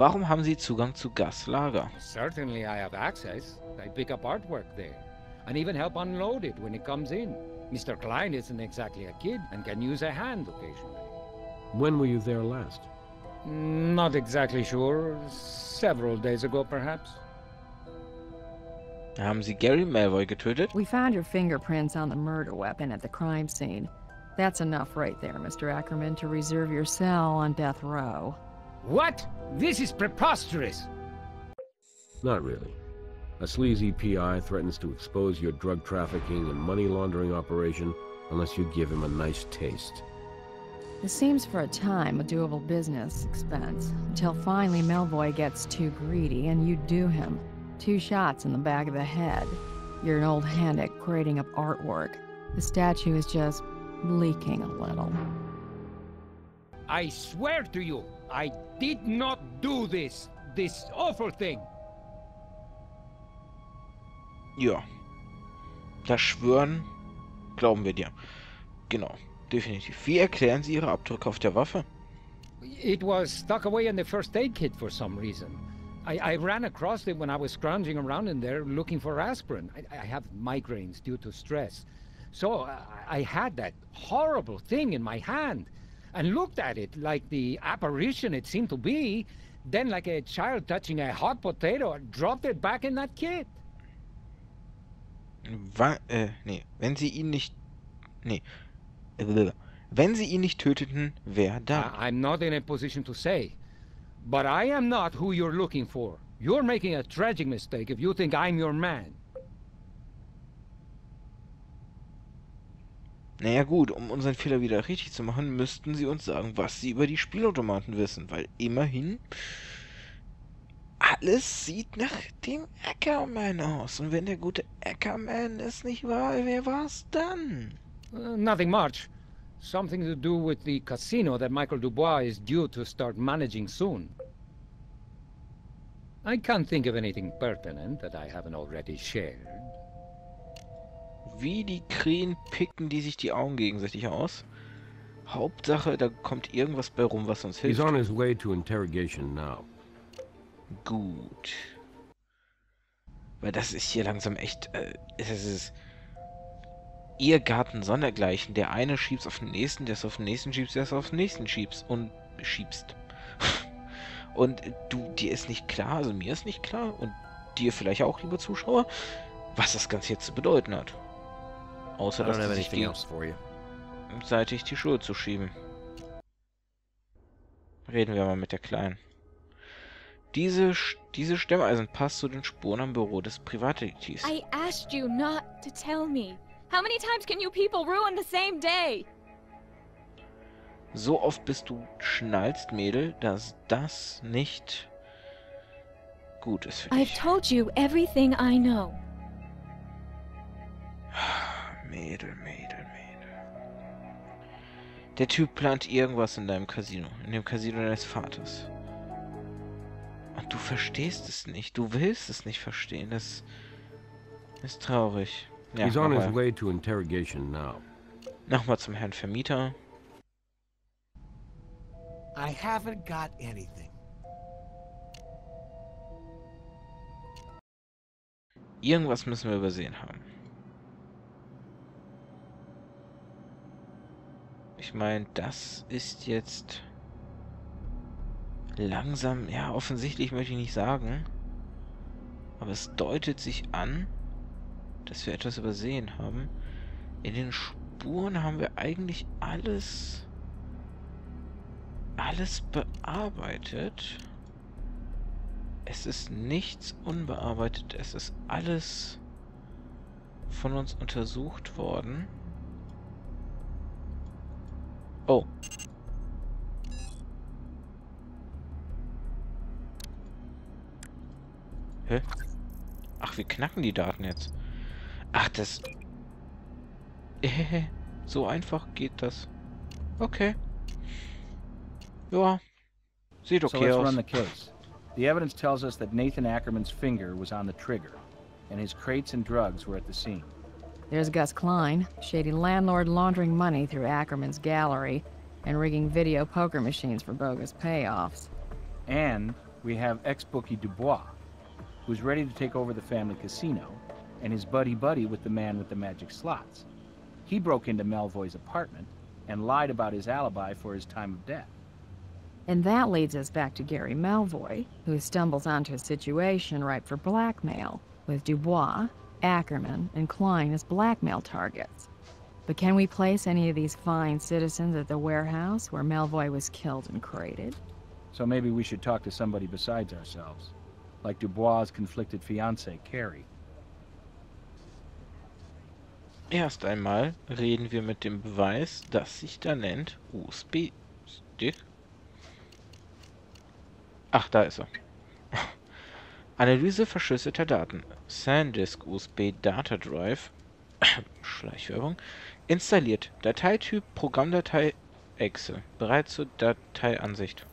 Warum haben Sie Zugang zu Gaslager? Certainly I have access. I pick up artwork there. And even help unload it when it comes in. Mr. Klein isn't exactly a kid and can use a hand occasionally. When were you there last? Mm, not exactly sure. Several days ago, perhaps. Haben Sie Gary Malvoy getötet? We found your fingerprints on the murder weapon at the crime scene. That's enough right there, Mr. Ackerman, to reserve your cell on death row. What? This is preposterous! Not really. A sleazy PI threatens to expose your drug trafficking and money laundering operation unless you give him a nice taste. This seems for a time a doable business expense, until finally Melvoy gets too greedy and you do him. Two shots in the back of the head. You're an old hand at creating up artwork. The statue is just leaking a little. I swear to you, I did not do this. This awful thing. Ja. Das Schwören glauben wir dir. Genau, definitiv. Wie erklären Sie Ihre Abdrücke auf der Waffe? It was stuck away in the first aid kit for some reason. I, I ran across it when I was scrounging around in there looking for aspirin. I, I have migraines due to stress. So I, I had that horrible thing in my hand and looked at it like the apparition it seemed to be. Then, like a child touching a hot potato, dropped it back in that kit. Wa äh, nee. Wenn Sie ihn nicht... Nee. Äh, äh, äh Wenn Sie ihn nicht töteten, wer dann? I'm not in a position to say. But I am not who you're looking for. You're making a tragic mistake if you think I'm your man. Naja gut, um unseren Fehler wieder richtig zu machen, müssten Sie uns sagen, was Sie über die Spielautomaten wissen, weil immerhin alles sieht nach dem Ackerman aus. Und wenn der gute Ackerman es nicht war, wer war's dann? Uh, nothing much. Something to do with the casino that Michael Dubois is due to start managing soon. I can't think of anything pertinent that I haven't already shared. Wie die Krähen picken die sich die Augen gegenseitig aus. Hauptsache, da kommt irgendwas bei rum, was uns He's hilft. on his way to interrogation now. Gut. Weil das ist hier langsam echt... Äh, es ist... Irrgarten sondergleichen. Der eine schiebst auf den nächsten, der ist auf den nächsten schiebst, der ist auf den nächsten schiebst und schiebst. und du, dir ist nicht klar, also mir ist nicht klar und dir vielleicht auch, lieber Zuschauer, was das Ganze jetzt zu bedeuten hat. Außer, I dass don't have die seitig die Schuhe zu schieben. Reden wir mal mit der Kleinen. Diese, diese Stemmeisen passt zu den Spuren am Büro des Privatdetektivs. I asked you not to tell me. How many times can you people ruin the same day? So oft bis du schnallst, Mädel, dass das nicht gut ist für I've dich. told you everything I know. Mädel, Mädel, Mädel. Der Typ plant irgendwas in deinem Casino, in dem Casino deines Vaters. Und du verstehst es nicht, du willst es nicht verstehen, das ist traurig. Ja, He's on his nochmal way to interrogation now. nochmal zum Herrn Vermieter. I haven't got anything. Irgendwas müssen wir übersehen haben. Ich meine, das ist jetzt langsam, ja, offensichtlich möchte ich nicht sagen, aber es deutet sich an, dass wir etwas übersehen haben. In den Spuren haben wir eigentlich alles alles bearbeitet. Es ist nichts unbearbeitet. Es ist alles von uns untersucht worden. Oh. Hä? Ach, wir knacken die Daten jetzt. Ach, das... Äh, so einfach geht das. Okay. Ja. Sieht So okay let's aus. run the case. The evidence tells us that Nathan Ackerman's finger was on the trigger, and his crates and drugs were at the scene. There's Gus Klein, shady landlord laundering money through Ackerman's gallery and rigging video poker machines for bogus payoffs. And we have ex-bookie Dubois, who's ready to take over the family casino, and his buddy-buddy with the man with the magic slots. He broke into Melvoy's apartment and lied about his alibi for his time of death. And that leads us back to Gary Melvoy, who stumbles onto a situation ripe for blackmail, with Dubois, Ackerman, and Klein as blackmail targets. But can we place any of these fine citizens at the warehouse where Melvoy was killed and crated? So maybe we should talk to somebody besides ourselves, like Dubois' conflicted fiancée, Carrie. Erst einmal reden wir mit dem Beweis, das sich da nennt USB-Stick. Ach, da ist er. Analyse verschlüsselter Daten. SanDisk USB Data Drive. Schleichwerbung. Installiert. Dateityp Programmdatei Exe. Bereit zur Dateiansicht.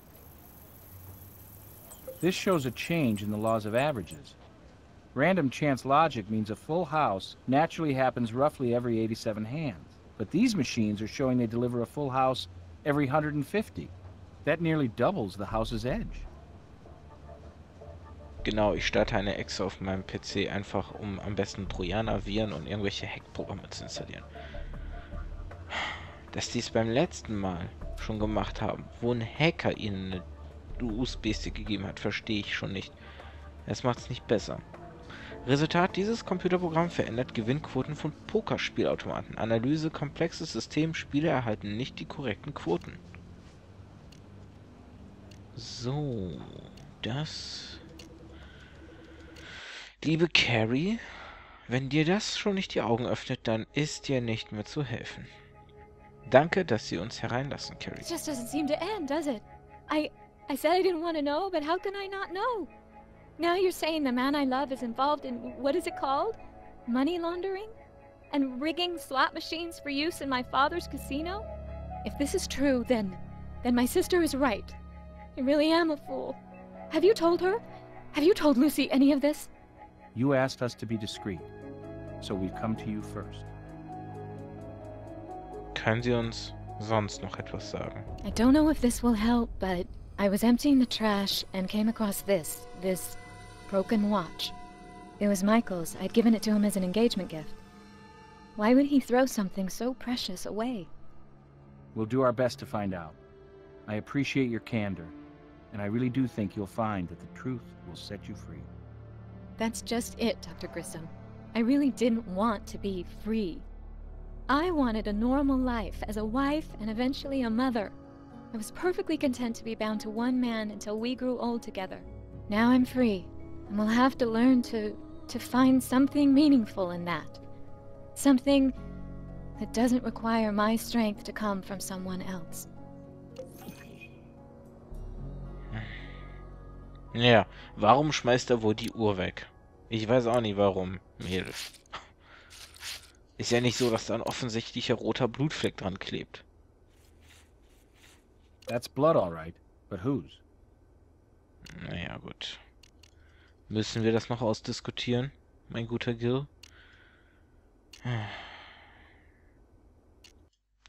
This shows a change in the laws of averages. Random chance logic means a full house naturally happens roughly every 87 hands. But these machines are showing they deliver a full house every 150. That nearly doubles the house's edge. Genau, ich starte eine Exe auf meinem PC einfach, um am besten Trojaner, Viren und irgendwelche Hackprogramme zu installieren. Dass die es beim letzten Mal schon gemacht haben, wo ein Hacker ihnen eine USB-Stick gegeben hat, verstehe ich schon nicht. Es macht es nicht besser. Resultat dieses Computerprogramm verändert Gewinnquoten von Pokerspielautomaten. Analyse komplexes System, Spiele erhalten nicht die korrekten Quoten. So, das... Liebe Carrie, wenn dir das schon nicht die Augen öffnet, dann ist dir nicht mehr zu helfen. Danke, dass Sie uns hereinlassen, Carrie. It just doesn't seem to end, does it? I I said I didn't want to know, but how can I not know? Now you're saying the man I love is involved in what is it called? Money laundering? And rigging slot machines for use in my father's casino? If this is true, then then my sister is right. I really am a fool. Have you told her? Have you told Lucy any of this? You asked us to be discreet, so we've come to you first. Können Sie uns sonst noch etwas sagen? I don't know if this will help, but I was emptying the trash and came across this, this broken watch. It was Michael's. I'd given it to him as an engagement gift. Why would he throw something so precious away? We'll do our best to find out. I appreciate your candor, and I really do think you'll find that the truth will set you free. That's just it, Dr. Grissom. I really didn't want to be free. I wanted a normal life as a wife and eventually a mother. I was perfectly content to be bound to one man until we grew old together. Now I'm free, and we'll have to learn to to find something meaningful in that. Something that doesn't require my strength to come from someone else. Ja, warum schmeißt er wohl die Uhr weg? Ich weiß auch nicht warum, Mädel. Ist ja nicht so, dass da ein offensichtlicher roter Blutfleck dran klebt. That's blood, all right, but whose? Naja, gut. Müssen wir das noch ausdiskutieren, mein guter Gil?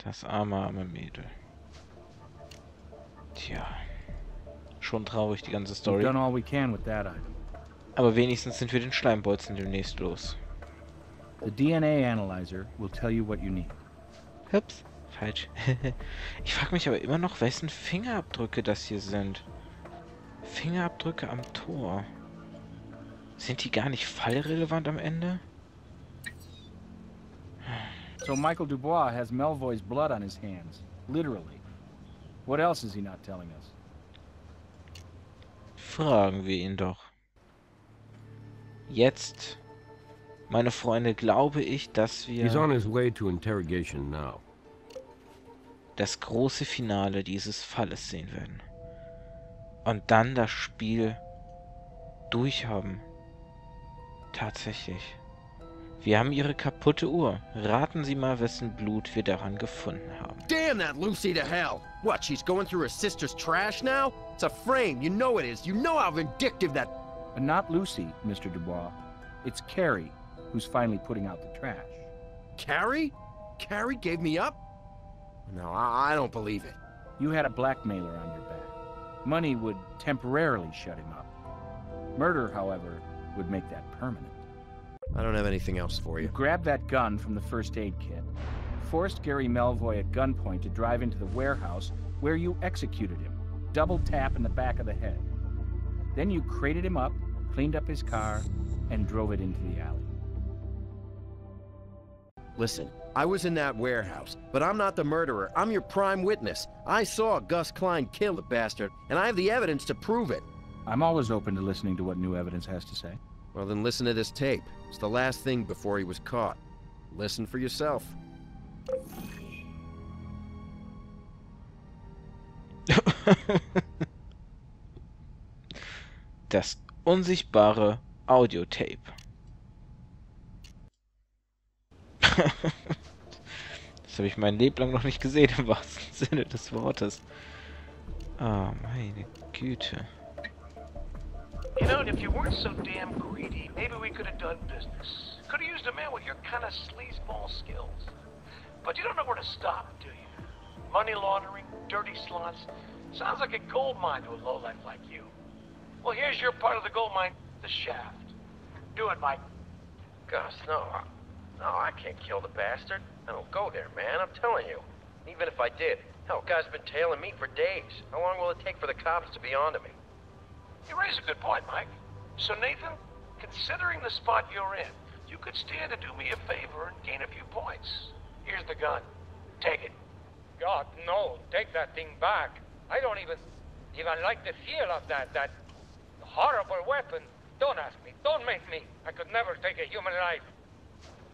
Das arme, arme Mädel. Tja. Schon traurig, die ganze Story. Aber wenigstens sind wir den Schleimbolzen demnächst los. The DNA analyzer will tell you what you need. Ups, falsch. ich frage mich aber immer noch, wessen Fingerabdrücke das hier sind. Fingerabdrücke am Tor. Sind die gar nicht fallrelevant am Ende? So Michael Dubois has Melvoy's blood on his hands, literally. What else is he not telling us? Fragen wir ihn doch. Jetzt, meine Freunde, glaube ich, dass He's on wir his way to interrogation now. das große Finale dieses Falles sehen werden. Und dann das Spiel durchhaben. Tatsächlich. Wir haben ihre kaputte Uhr. Raten Sie mal, wessen Blut wir daran gefunden haben. Damn that Lucy to hell! What, she's going through her sister's trash now? It's a frame, you know it is. You know how vindictive that. But not Lucy, Mr. Dubois. It's Carrie who's finally putting out the trash. Carrie? Carrie gave me up? No, I, I don't believe it. You had a blackmailer on your back. Money would temporarily shut him up. Murder, however, would make that permanent. I don't have anything else for You you. grabbed that gun from the first aid kit, forced Gary Melvoy at gunpoint to drive into the warehouse where you executed him, double tap in the back of the head. Then you crated him up, cleaned up his car, and drove it into the alley. Listen, I was in that warehouse, but I'm not the murderer. I'm your prime witness. I saw Gus Klein kill the bastard, and I have the evidence to prove it. I'm always open to listening to what new evidence has to say. Well, then listen to this tape. It's the last thing before he was caught. Listen for yourself. Das unsichtbare Audiotape. das habe ich mein Leben lang noch nicht gesehen, im wahrsten Sinne des Wortes. Ah, meine Güte. You know, if you weren't so damn greedy, maybe we could have done business. Could have used a man with your kind of sleazeball skills. But you don't know where to stop, do you? Money laundering, dirty slots. Sounds like a gold mine to a lowlife like you. Well, here's your part of the gold mine, the shaft. Do it, Mike. Gus, no. No, I can't kill the bastard. I don't go there, man. I'm telling you. Even if I did, hell, guy's been tailing me for days. How long will it take for the cops to be onto me? You raise a good point, Mike. So, Nathan, considering the spot you're in, you could stand to do me a favor and gain a few points. Here's the gun. Take it. God, no. Take that thing back. I don't even even like the feel of that that horrible weapon. Don't ask me. Don't make me. I could never take a human life.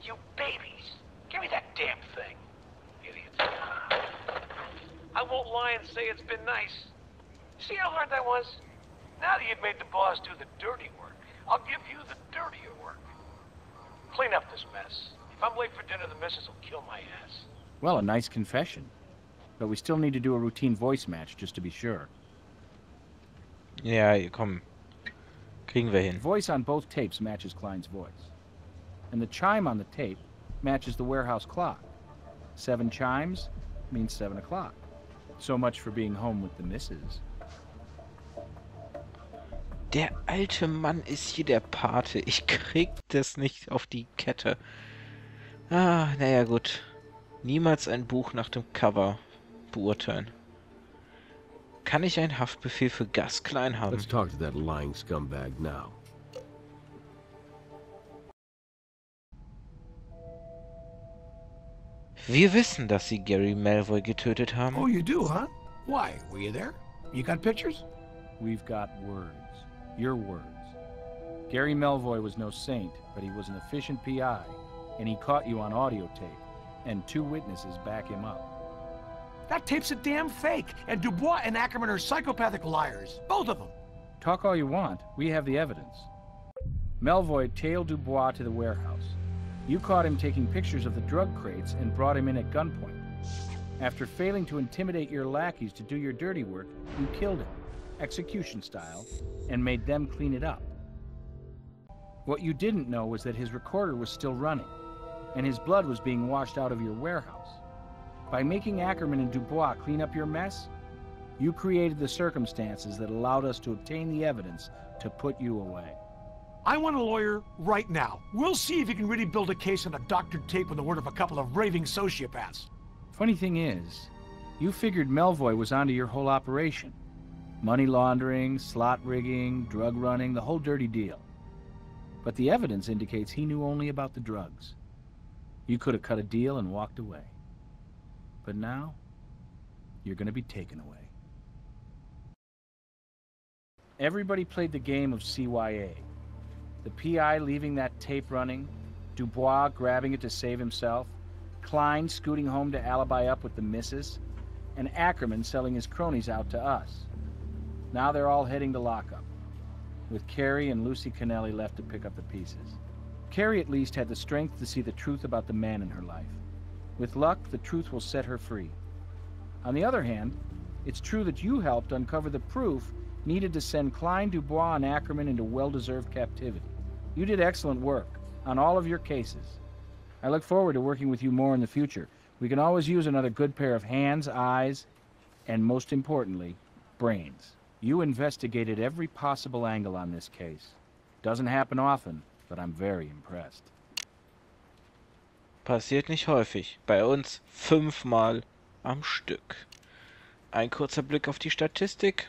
You babies. Give me that damn thing. Idiots. I won't lie and say it's been nice. See how hard that was? Now that you've made the boss do the dirty work, I'll give you the dirtier work. Clean up this mess. If I'm late for dinner, the missus will kill my ass. Well, a nice confession. But we still need to do a routine voice match just to be sure. Ja, komm. Kriegen wir The hin. voice on both tapes matches Klein's voice. And the chime on the tape matches the warehouse clock. Seven chimes means seven o'clock. So much for being home with the missus. Der alte Mann ist hier der Pate. Ich krieg das nicht auf die Kette. Ah, naja gut. Niemals ein Buch nach dem Cover beurteilen. Kann ich einen Haftbefehl für Gus Klein haben? Let's talk to that lying scumbag now. Wir wissen, dass Sie Gary Melvoy getötet haben. Oh, you do, huh? Why? Were you there? You got pictures? We've got words. Your words. Gary Melvoy was no saint, but he was an efficient PI, and he caught you on audio tape, and two witnesses back him up. That tape's a damn fake, and Dubois and Ackerman are psychopathic liars. Both of them. Talk all you want. We have the evidence. Melvoy tailed Dubois to the warehouse. You caught him taking pictures of the drug crates and brought him in at gunpoint. After failing to intimidate your lackeys to do your dirty work, you killed him, execution style, and made them clean it up. What you didn't know was that his recorder was still running, and his blood was being washed out of your warehouse. By making Ackerman and Dubois clean up your mess, you created the circumstances that allowed us to obtain the evidence to put you away. I want a lawyer right now. We'll see if you can really build a case on a doctored tape on the word of a couple of raving sociopaths. Funny thing is, you figured Melvoy was onto your whole operation. Money laundering, slot rigging, drug running, the whole dirty deal. But the evidence indicates he knew only about the drugs. You could have cut a deal and walked away. But now, you're going to be taken away. Everybody played the game of CYA. The PI leaving that tape running, Dubois grabbing it to save himself, Klein scooting home to alibi up with the missus, and Ackerman selling his cronies out to us. Now they're all heading to lockup, with Carrie and Lucy Kennelly left to pick up the pieces. Carrie at least had the strength to see the truth about the man in her life. With luck, the truth will set her free. On the other hand, it's true that you helped uncover the proof needed to send Klein, Dubois, and Ackerman into well-deserved captivity. You did excellent work on all of your cases. I look forward to working with you more in the future. We can always use another good pair of hands, eyes, and most importantly, brains. You investigated every possible angle on this case. Doesn't happen often, but I'm very impressed. Passiert nicht häufig. Bei uns fünfmal am Stück. Ein kurzer Blick auf die Statistik.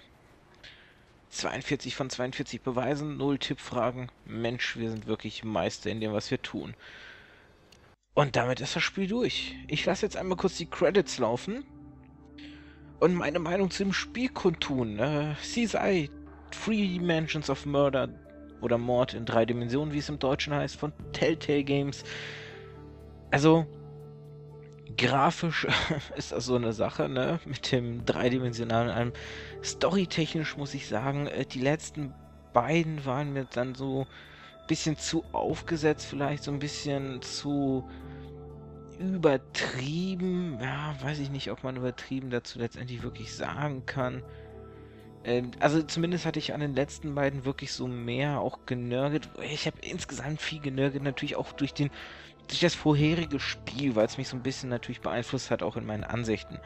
42 von 42 Beweisen, 0 Tippfragen. Mensch, wir sind wirklich Meister in dem, was wir tun. Und damit ist das Spiel durch. Ich lasse jetzt einmal kurz die Credits laufen und meine Meinung zu dem Spiel kundtun. Äh, CSI, Three Dimensions of Murder oder Mord in drei Dimensionen, wie es im Deutschen heißt, von Telltale Games. Also, grafisch ist das so eine Sache, ne? Mit dem dreidimensionalen allem. Storytechnisch muss ich sagen, äh, die letzten beiden waren mir dann so ein bisschen zu aufgesetzt, vielleicht so ein bisschen zu übertrieben. Ja, weiß ich nicht, ob man übertrieben dazu letztendlich wirklich sagen kann. Ähm, also zumindest hatte ich an den letzten beiden wirklich so mehr auch genörgelt. Ich habe insgesamt viel genörgelt, natürlich auch durch den durch das vorherige Spiel, weil es mich so ein bisschen natürlich beeinflusst hat, auch in meinen Ansichten.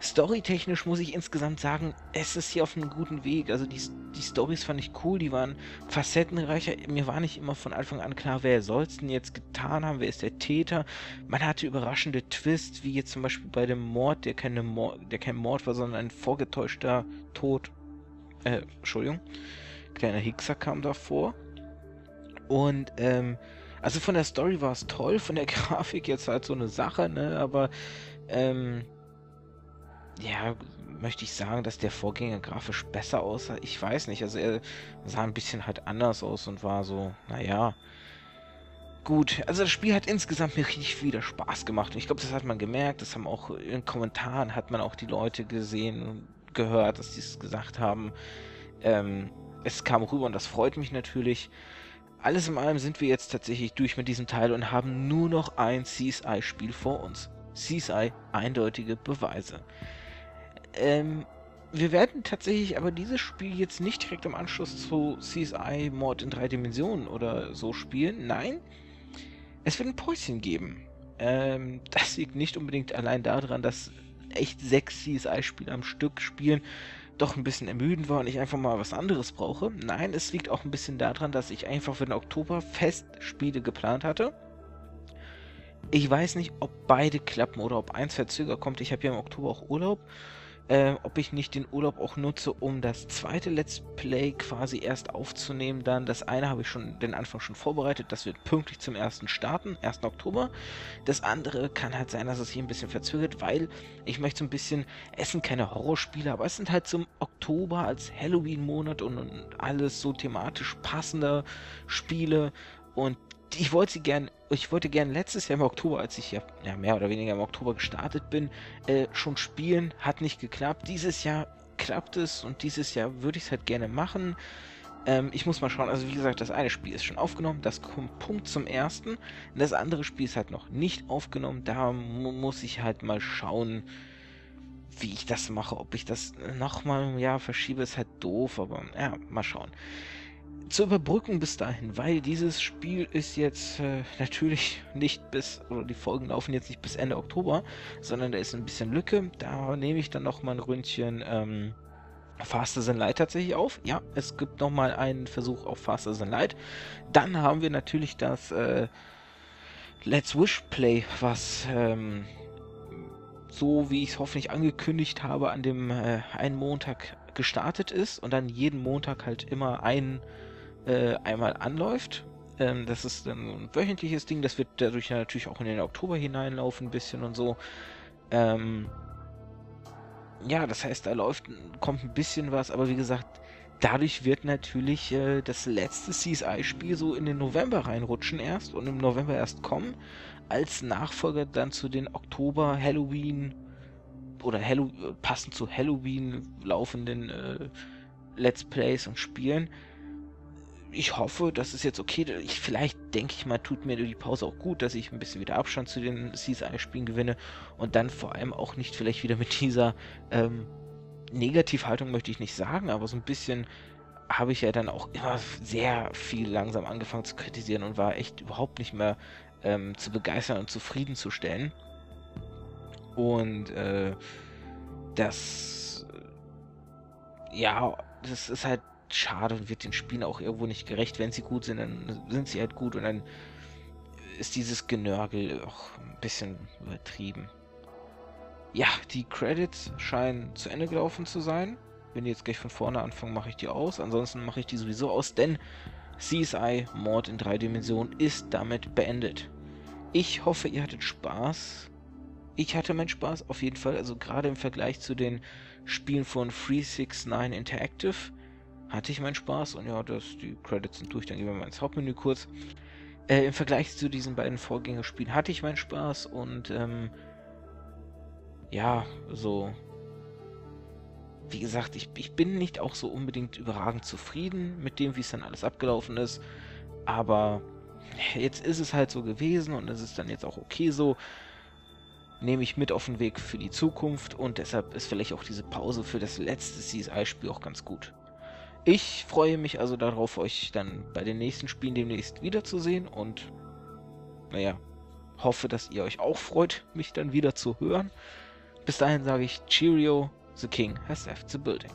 Storytechnisch muss ich insgesamt sagen, es ist hier auf einem guten Weg. Also die, die Stories fand ich cool, die waren facettenreicher. Mir war nicht immer von Anfang an klar, wer soll es denn jetzt getan haben, wer ist der Täter. Man hatte überraschende Twists, wie jetzt zum Beispiel bei dem Mord, der, keine Mord, der kein Mord war, sondern ein vorgetäuschter Tod. Äh, Entschuldigung. Kleiner Hickser kam da vor. Und, ähm, also von der Story war es toll, von der Grafik jetzt halt so eine Sache, ne? Aber ähm, ja, möchte ich sagen, dass der Vorgänger grafisch besser aussah? Ich weiß nicht. Also er sah ein bisschen halt anders aus und war so, naja. Gut, also das Spiel hat insgesamt mir richtig wieder Spaß gemacht. Und ich glaube, das hat man gemerkt. Das haben auch in Kommentaren hat man auch die Leute gesehen und gehört, dass sie es gesagt haben. Ähm, es kam rüber und das freut mich natürlich alles in allem sind wir jetzt tatsächlich durch mit diesem Teil und haben nur noch ein CSI-Spiel vor uns. CSI, eindeutige Beweise. Ähm, wir werden tatsächlich aber dieses Spiel jetzt nicht direkt im Anschluss zu CSI Mord in drei Dimensionen oder so spielen. Nein, es wird ein Päuschen geben. Ähm, das liegt nicht unbedingt allein daran, dass echt sechs CSI-Spiele am Stück spielen doch ein bisschen ermüdend war und ich einfach mal was anderes brauche. Nein, es liegt auch ein bisschen daran, dass ich einfach für den Oktober Festspiele geplant hatte. Ich weiß nicht, ob beide klappen oder ob eins verzögert kommt. Ich habe ja im Oktober auch Urlaub äh, ob ich nicht den Urlaub auch nutze, um das zweite Let's Play quasi erst aufzunehmen. Dann das eine habe ich schon den Anfang schon vorbereitet, das wird pünktlich zum ersten starten, 1. Oktober. Das andere kann halt sein, dass es hier ein bisschen verzögert, weil ich möchte so ein bisschen, es sind keine Horrorspiele, aber es sind halt zum Oktober als Halloween-Monat und, und alles so thematisch passende Spiele und ich wollte sie gern, ich wollte gern letztes Jahr im Oktober, als ich ja, ja mehr oder weniger im Oktober gestartet bin, äh, schon spielen. Hat nicht geklappt. Dieses Jahr klappt es und dieses Jahr würde ich es halt gerne machen. Ähm, ich muss mal schauen, also wie gesagt, das eine Spiel ist schon aufgenommen, das kommt Punkt zum ersten. Das andere Spiel ist halt noch nicht aufgenommen. Da mu muss ich halt mal schauen, wie ich das mache. Ob ich das nochmal ja, verschiebe, ist halt doof, aber ja, mal schauen zu überbrücken bis dahin, weil dieses Spiel ist jetzt äh, natürlich nicht bis, oder die Folgen laufen jetzt nicht bis Ende Oktober, sondern da ist ein bisschen Lücke. Da nehme ich dann nochmal ein Ründchen ähm, Faster Than Light tatsächlich auf. Ja, es gibt nochmal einen Versuch auf Faster Than Light. Dann haben wir natürlich das äh, Let's Wish Play, was ähm, so wie ich es hoffentlich angekündigt habe, an dem äh, einen Montag gestartet ist und dann jeden Montag halt immer ein äh, einmal anläuft. Ähm, das ist dann ein wöchentliches Ding, das wird dadurch natürlich auch in den Oktober hineinlaufen, ein bisschen und so. Ähm, ja, das heißt, da läuft, kommt ein bisschen was, aber wie gesagt, dadurch wird natürlich äh, das letzte CSI-Spiel so in den November reinrutschen erst und im November erst kommen, als Nachfolger dann zu den Oktober, Halloween oder Hallo passend zu Halloween laufenden äh, Let's Plays und Spielen ich hoffe, das ist jetzt okay. Ich, vielleicht denke ich mal, tut mir die Pause auch gut, dass ich ein bisschen wieder Abstand zu den CSI-Spielen gewinne und dann vor allem auch nicht vielleicht wieder mit dieser ähm, Negativhaltung möchte ich nicht sagen, aber so ein bisschen habe ich ja dann auch immer sehr viel langsam angefangen zu kritisieren und war echt überhaupt nicht mehr ähm, zu begeistern und zufriedenzustellen. Und äh, das ja das ist halt schade und wird den Spielen auch irgendwo nicht gerecht. Wenn sie gut sind, dann sind sie halt gut und dann ist dieses Genörgel auch ein bisschen übertrieben. Ja, die Credits scheinen zu Ende gelaufen zu sein. Wenn die jetzt gleich von vorne anfangen, mache ich die aus. Ansonsten mache ich die sowieso aus, denn CSI Mord in drei Dimensionen ist damit beendet. Ich hoffe, ihr hattet Spaß. Ich hatte meinen Spaß auf jeden Fall. Also gerade im Vergleich zu den Spielen von 369 Interactive hatte ich meinen Spaß. Und ja, das, die Credits sind durch. Dann gehen wir mal ins Hauptmenü kurz. Äh, Im Vergleich zu diesen beiden Vorgängerspielen hatte ich meinen Spaß und ähm, ja, so. Wie gesagt, ich, ich bin nicht auch so unbedingt überragend zufrieden mit dem, wie es dann alles abgelaufen ist. Aber jetzt ist es halt so gewesen und es ist dann jetzt auch okay so. Nehme ich mit auf den Weg für die Zukunft und deshalb ist vielleicht auch diese Pause für das letzte CSI-Spiel auch ganz gut. Ich freue mich also darauf, euch dann bei den nächsten Spielen demnächst wiederzusehen und naja, hoffe, dass ihr euch auch freut, mich dann wieder zu hören. Bis dahin sage ich Cheerio, the King has left the building.